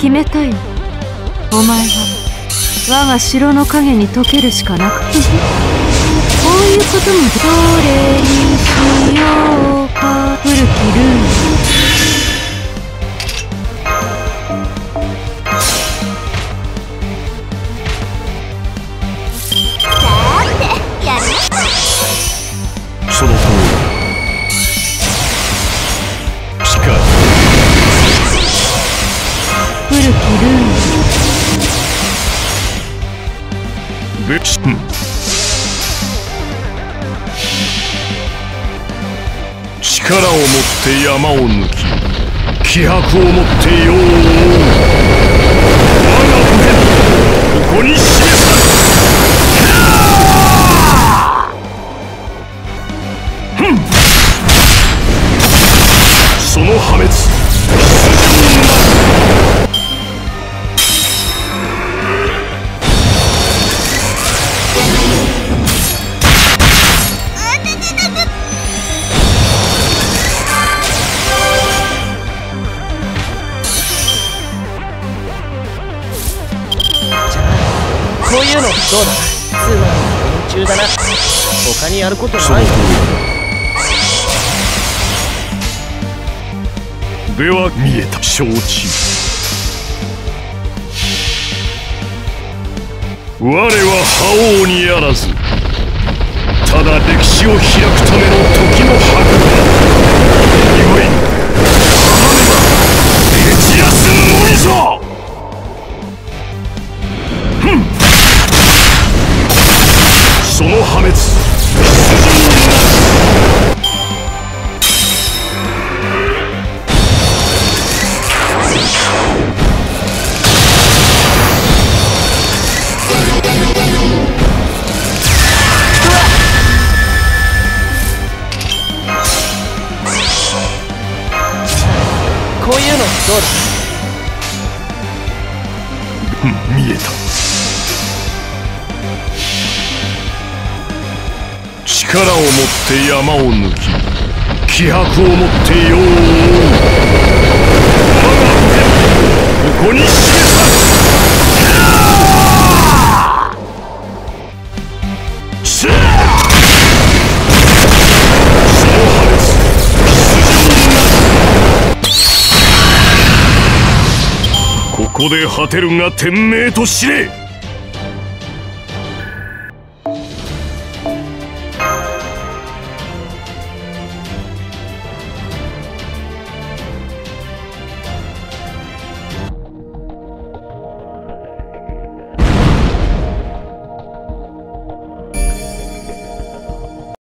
決めたよお前は我が城の影に溶けるしかなくて。こういうこともどれにしよう。ルーベチン力を持って山を抜き気迫を持って世を覆う我が腕ここに示こういうのどうだ通話の連中だな他にやることないでは見えた承知我は覇王にあらずただ歴史を開くための時の計らいよ。い母めが蹴散らすのみぞふんその破滅。こういうのどうだ？うん見えた力を持って山を抜き気迫を持って世を覆う。我が腕ここに示さその破滅出場なここで果てるが天命と知れ。